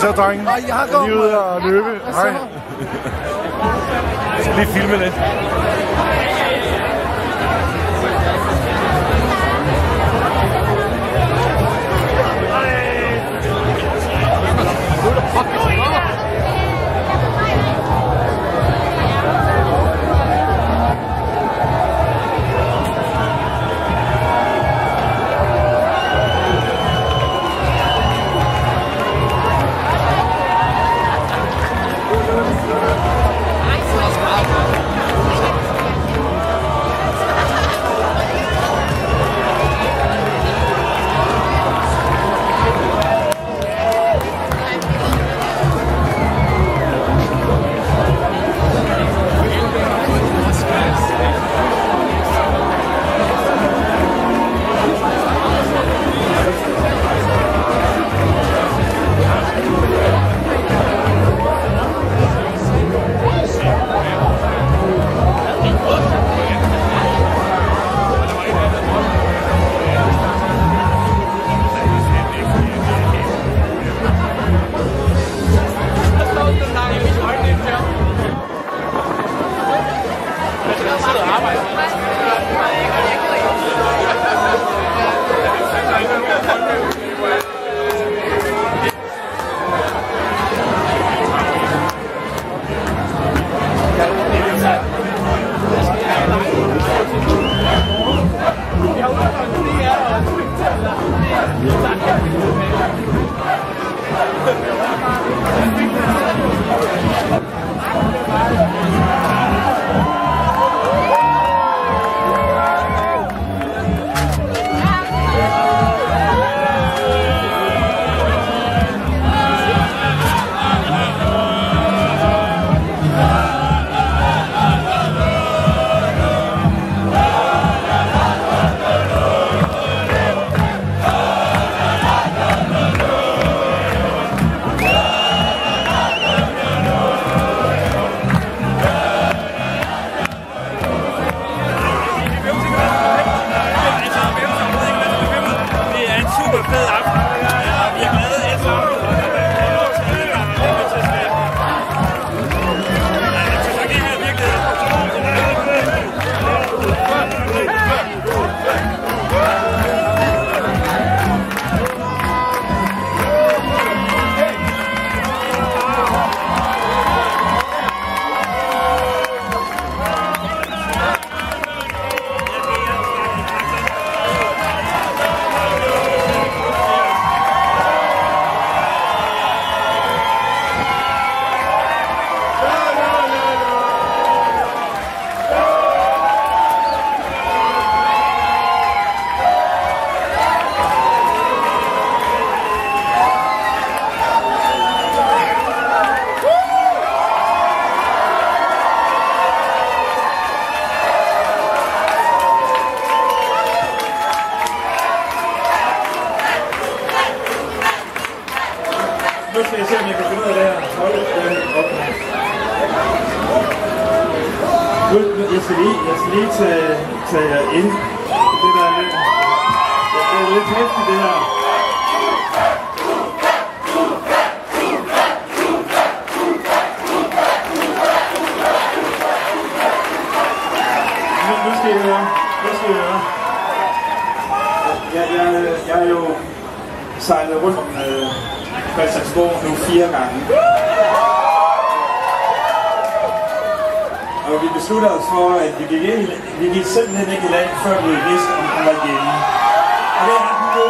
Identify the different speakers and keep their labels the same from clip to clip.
Speaker 1: så, drenge?
Speaker 2: Nej, jeg
Speaker 1: er lige ude og løbe. Hej. Jeg skal lige filme lidt.
Speaker 3: Nu, nu, jeg skal lige, jeg skal lige tage, tage jer ind. Det der er lidt, det er lidt hæftigt, det her. Nu, nu skal I høre. Nu skal I høre. Jeg, jeg, jeg er jo sejlet rundt om øh, Christiansborg nu fire gange. Og vi besluttede os for, at vi gik, ind, vi gik simpelthen ikke i land, før vi vidste, om han var hjemme. Og det er den nu.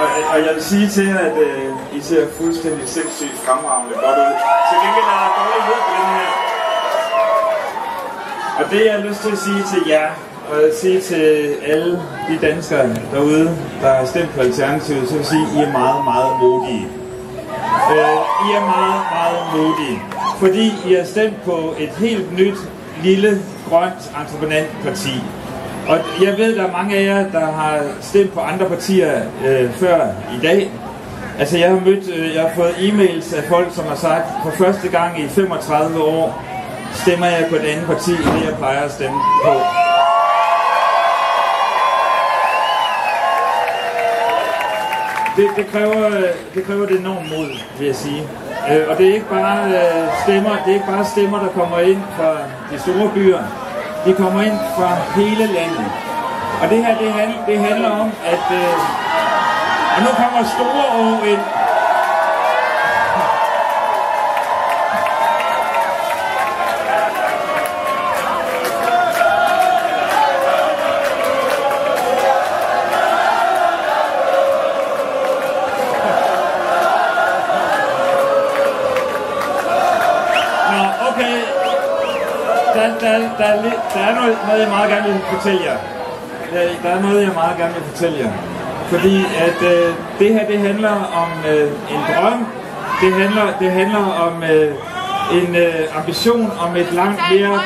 Speaker 3: Og, og jeg vil sige til jer, at øh, I ser fuldstændig sindssygt fremragende godt ud. Til gengæld er der dårlig lyd på den her. Og det jeg har lyst til at sige til jer, og vil sige til alle de danskere derude, der har stemt på Alternativet, så vil jeg sige, at I er meget, meget modige. Øh, I er meget, meget modige. Fordi I har stemt på et helt nyt, lille, grønt, entreprenant parti. Og jeg ved, der er mange af jer, der har stemt på andre partier øh, før i dag. Altså jeg har mødt, øh, jeg har fået e-mails af folk, som har sagt, for første gang i 35 år, stemmer jeg på et andet parti, end det jeg plejer at stemme på. Det, det, kræver, det kræver et enormt mod, vil jeg sige. Øh, og det er ikke bare øh, stemmer, det er ikke bare stemmer, der kommer ind fra de store byer. De kommer ind fra hele landet. Og det her, det, handler, det handler om, at... Øh, og nu kommer Store år ind. Der, der, er lidt, der er noget, noget, jeg meget gerne vil fortælle jer. Der, der er noget, jeg meget gerne vil fortælle jer. Fordi at øh, det her, det handler om øh, en drøm. Det handler, det handler om øh, en øh, ambition om et langt mere...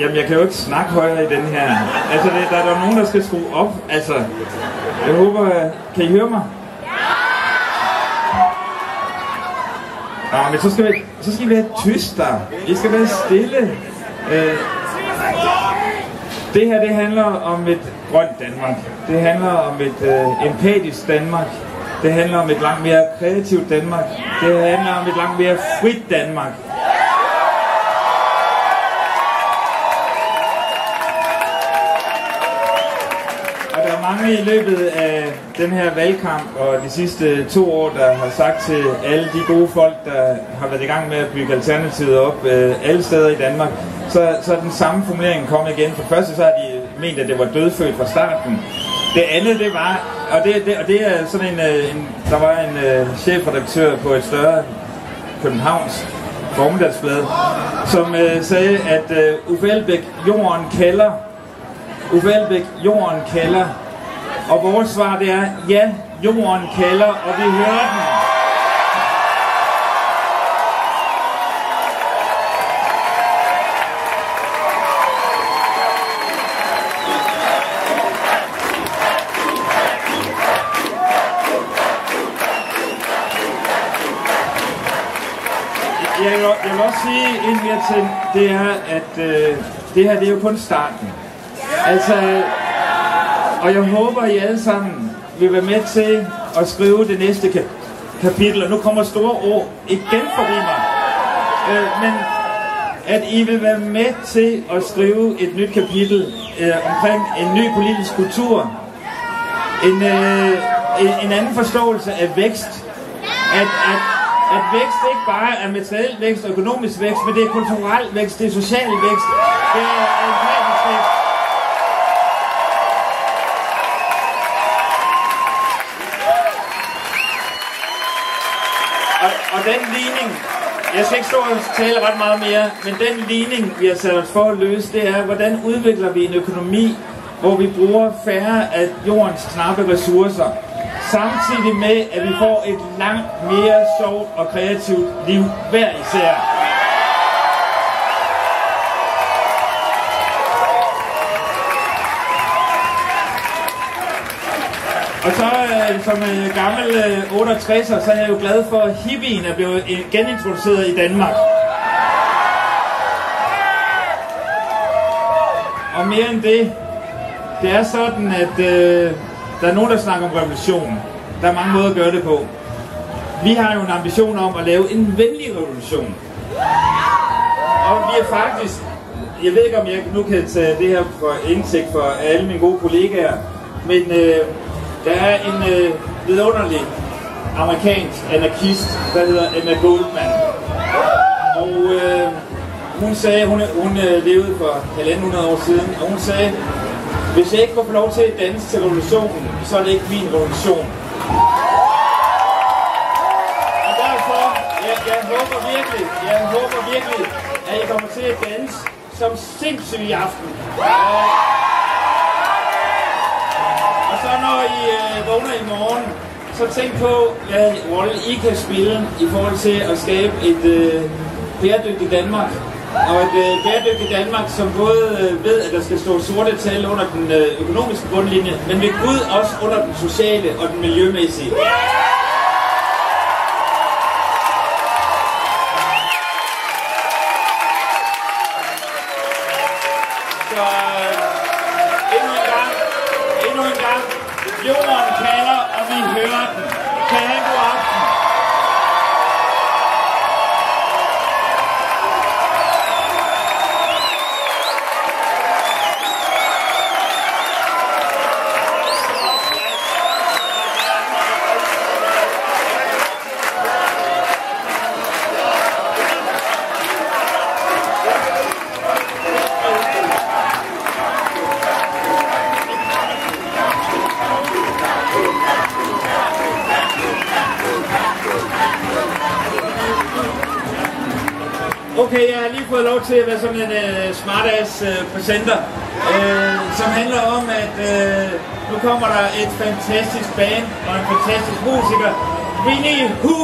Speaker 3: Jamen, jeg kan jo ikke snakke højere i den her. Altså, det, der er der nogen, der skal skrue op. Altså, jeg håber... øh, Kan I høre mig? Nå, men så skal vi, så skal vi være tyst der. I skal være stille. Øh, det her, det handler om et grønt Danmark. Det handler om et øh, empatisk Danmark. Det handler om et langt mere kreativt Danmark. Det handler om et langt mere frit Danmark. Der er mange i løbet af den her valgkamp og de sidste to år, der har sagt til alle de gode folk, der har været i gang med at bygge Alternativet op øh, alle steder i Danmark, så, så er den samme formulering kommet igen. For det første så har de ment, at det var dødfødt fra starten. Det andet, det var, og det, det, og det er sådan en, øh, en der var en øh, chefredaktør på et større Københavns formiddagsblad, som øh, sagde, at øh, Uffe Elbæk, jorden kalder, Uffe Elbæk, jorden kalder. Og vores svar det er, ja, jorden kalder, og vi hører den. Jeg vil, jeg vil også sige en mere ting, det er, at øh, det her det er jo kun starten. Altså, og jeg håber, I alle sammen vil være med til at skrive det næste ka- kapitel. Og nu kommer store ord igen for mig. Øh, men at I vil være med til at skrive et nyt kapitel øh, omkring en ny politisk kultur. En, øh, en, en anden forståelse af vækst. At, at, at vækst ikke bare er materiel vækst og økonomisk vækst, men det er kulturel vækst, det er social vækst, det er empatisk den ligning, jeg skal ikke stå og tale ret meget mere, men den ligning, vi har sat os for at løse, det er, hvordan udvikler vi en økonomi, hvor vi bruger færre af jordens knappe ressourcer, samtidig med, at vi får et langt mere sjovt og kreativt liv hver især. Og så øh, som øh, gammel øh, 68'er, så er jeg jo glad for, at hippien er blevet øh, genintroduceret i Danmark. Og mere end det, det er sådan, at øh, der er nogen, der snakker om revolution. Der er mange måder at gøre det på. Vi har jo en ambition om at lave en venlig revolution. Og vi er faktisk, jeg ved ikke om jeg nu kan tage det her for indsigt for alle mine gode kollegaer, men øh, der er en øh, vidunderlig amerikansk anarkist, der hedder Emma Goldman. Og øh, hun sagde, hun, hun øh, levede for 1.500 år siden, og hun sagde, hvis jeg ikke får lov til at danse til revolutionen, så er det ikke min revolution. Og derfor, jeg, jeg håber virkelig, jeg håber virkelig, at I kommer til at danse som sindssygt i aften. Og så når I øh, vågner i morgen, så tænk på, hvad rolle I kan spille i forhold til at skabe et øh, bæredygtigt Danmark. Og et øh, bæredygtigt Danmark, som både øh, ved, at der skal stå sorte tal under den øh, økonomiske bundlinje, men ved Gud også under den sociale og den miljømæssige. Yeah! Okay, jeg har lige fået lov til at være sådan en uh, smartass uh, presenter, uh, som handler om, at uh, nu kommer der et fantastisk band og en fantastisk musiker, Winnie Who.